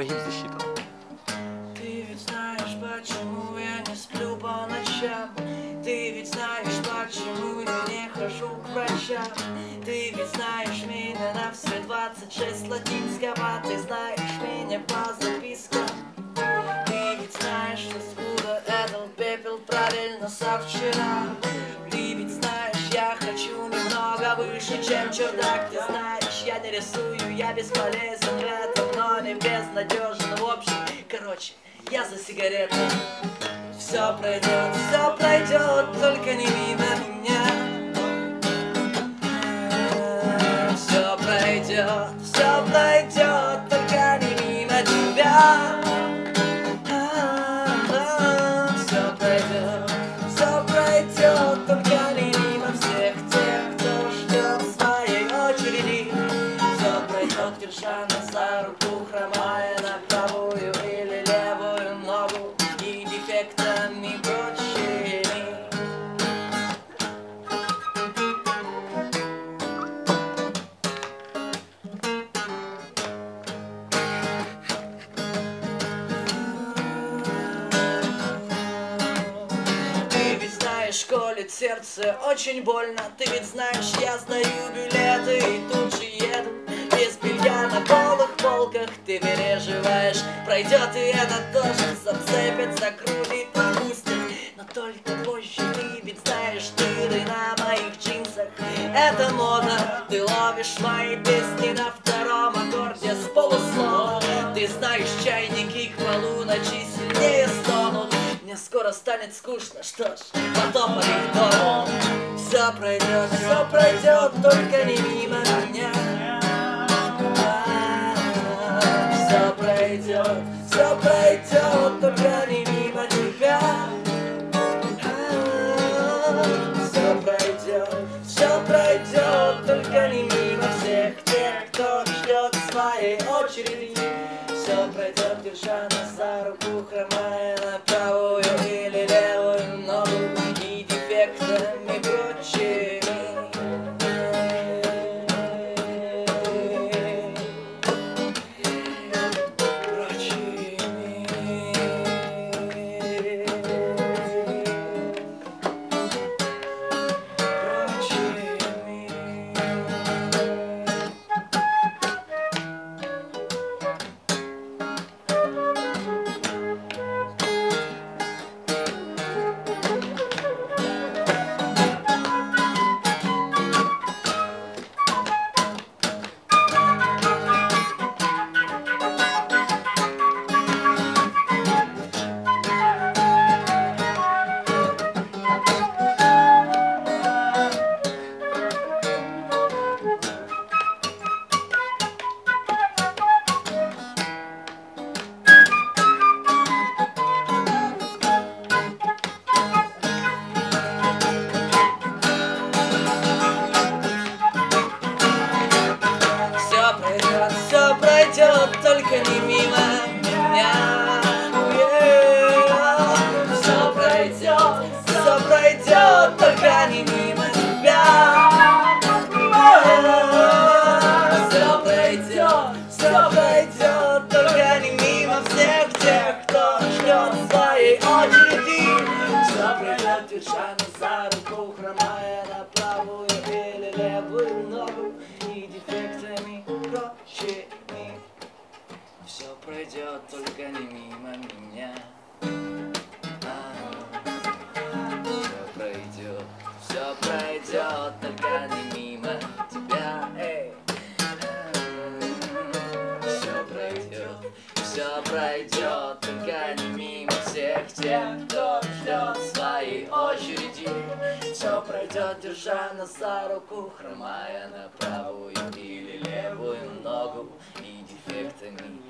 прогиб засчитан. Ты ведь знаешь, почему я не сплю по ночам. Ты ведь знаешь, почему я не хожу к врачам. Ты ведь знаешь меня на все 26 латинского Ты знаешь меня по запискам. Ты ведь знаешь, откуда этот пепел правильно со вчера выше, чем чердак Ты знаешь, я не рисую, я бесполезен в этом, но не безнадежен В общем, короче, я за сигареты. Все пройдет, все пройдет, только не мимо меня. Все пройдет, все колет сердце очень больно. Ты ведь знаешь, я сдаю билеты и тут же еду. Без белья на голых полках Ты переживаешь, пройдет и это тоже Зацепит, закрутит, отпустит Но только позже ты ведь знаешь дыры на моих джинсах. Это мода, ты ловишь мои песни на втором аккорде с полуслова. Ты знаешь, чайники к полуночи сильнее стонут. Мне скоро станет скучно, что ж, потом Все пройдет, все пройдет, только не мимо меня. Все пройдет, все пройдет, только не мимо тебя. Все пройдет, все пройдет, только не мимо всех тех, кто ждет своей очереди. Все пройдет, держа нас за руку, хромая на правую или левую ногу. И дефектами не мимо меня. Все пройдет, все пройдет, только не мимо тебя. Все пройдет, все пройдет, только не мимо всех тех, кто ждет своей очереди. Все пройдет, держа нас пройдет, только не мимо меня. Все пройдет, все пройдет, только не мимо тебя. Эй. Все пройдет, все пройдет, только не мимо всех тех, кто ждет своей очереди. Все пройдет, держа нас за руку, хромая на правую или левую ногу и дефектами.